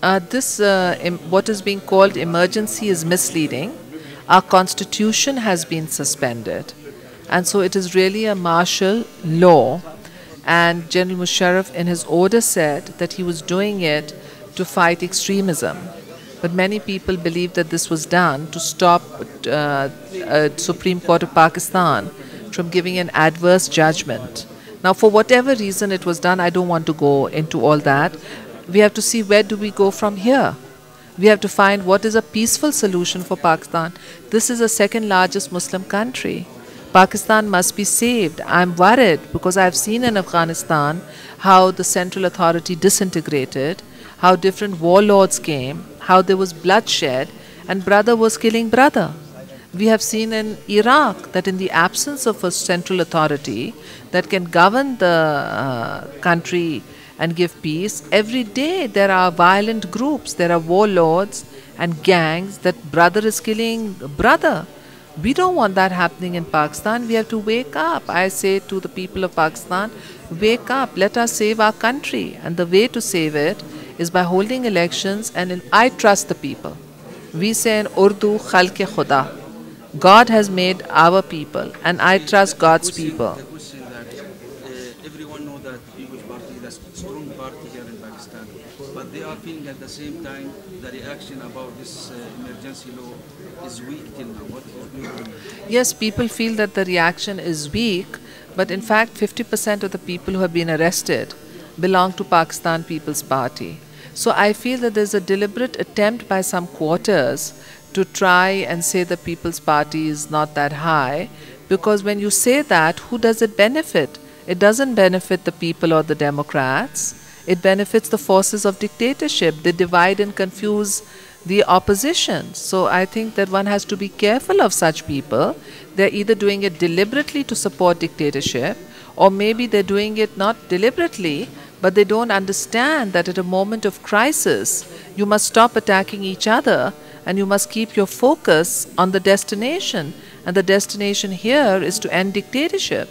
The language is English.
Uh, this, uh, what is being called emergency, is misleading. Our constitution has been suspended. And so it is really a martial law. And General Musharraf, in his order, said that he was doing it to fight extremism. But many people believe that this was done to stop uh, Supreme Court of Pakistan from giving an adverse judgment. Now, for whatever reason it was done, I don't want to go into all that. We have to see where do we go from here. We have to find what is a peaceful solution for Pakistan. This is the second largest Muslim country. Pakistan must be saved. I'm worried because I've seen in Afghanistan how the central authority disintegrated, how different warlords came, how there was bloodshed, and brother was killing brother. We have seen in Iraq that in the absence of a central authority that can govern the uh, country and give peace, every day there are violent groups, there are warlords and gangs that brother is killing brother. We don't want that happening in Pakistan. We have to wake up. I say to the people of Pakistan, wake up, let us save our country. And the way to save it is by holding elections, and in, I trust the people. We say in Urdu, Khalke Khuda. God has made our people, and I trust God's people. Everyone know that People's Party is a strong party here in Pakistan, but they are feeling at the same time the reaction about this uh, emergency law is weak till now. What do you? Yes, people feel that the reaction is weak, but in fact, 50% of the people who have been arrested belong to Pakistan People's Party. So I feel that there's a deliberate attempt by some quarters to try and say the People's Party is not that high, because when you say that, who does it benefit? It doesn't benefit the people or the Democrats. It benefits the forces of dictatorship. They divide and confuse the opposition. So I think that one has to be careful of such people. They're either doing it deliberately to support dictatorship, or maybe they're doing it not deliberately, but they don't understand that at a moment of crisis, you must stop attacking each other and you must keep your focus on the destination. And the destination here is to end dictatorship.